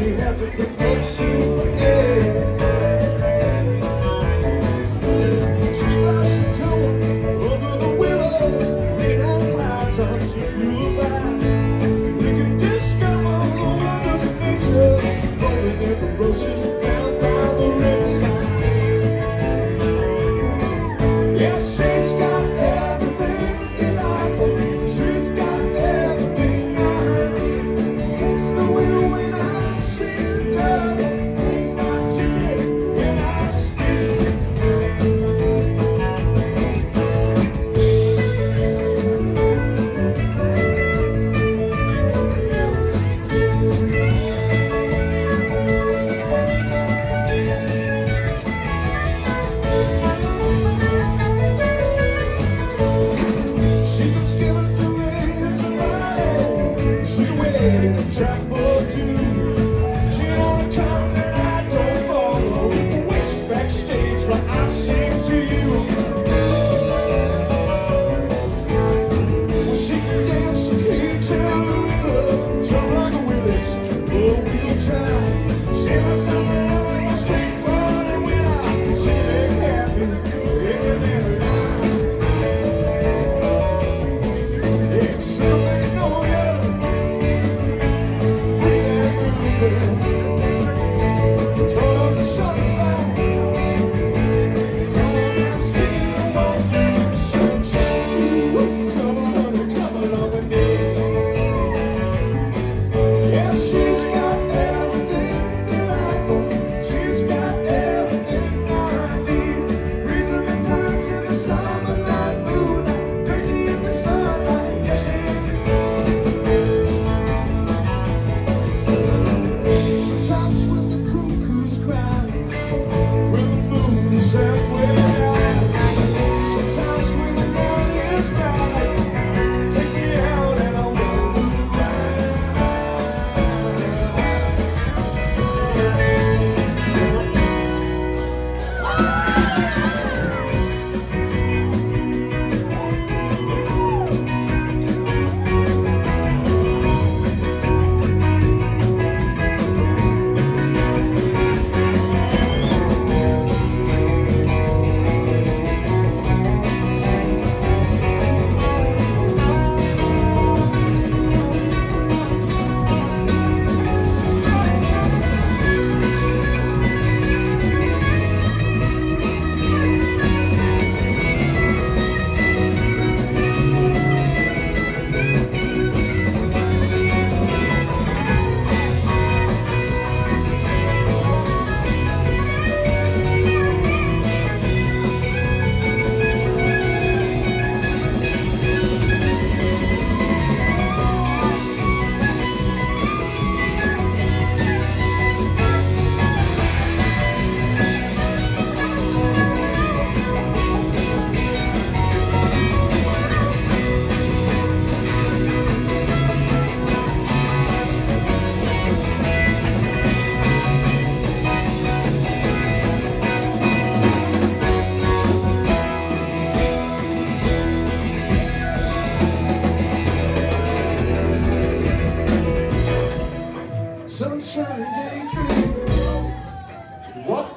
She has to pick up.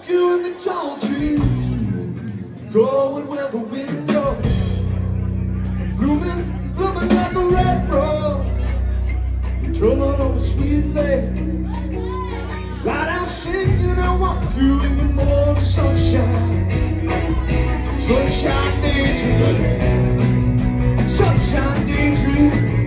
You in the tall trees. Growing where the wind goes. Blooming, blooming like a red rose. Trolling over sweet lane Right out singing, I want you in the morning sunshine. Sunshine daydream. Sunshine daydream.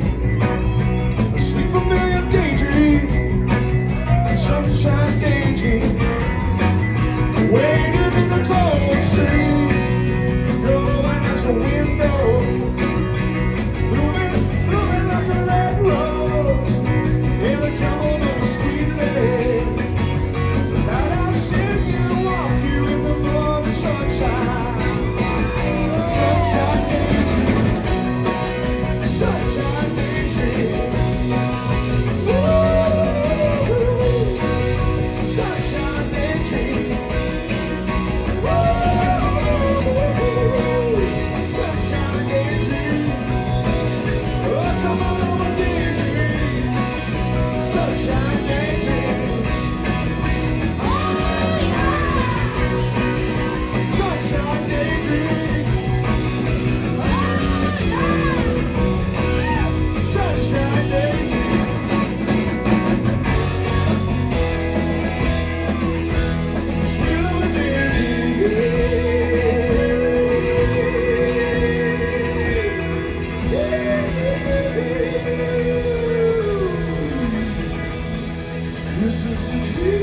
This is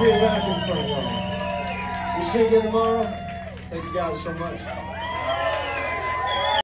In front of. We'll see you again tomorrow. Thank you guys so much.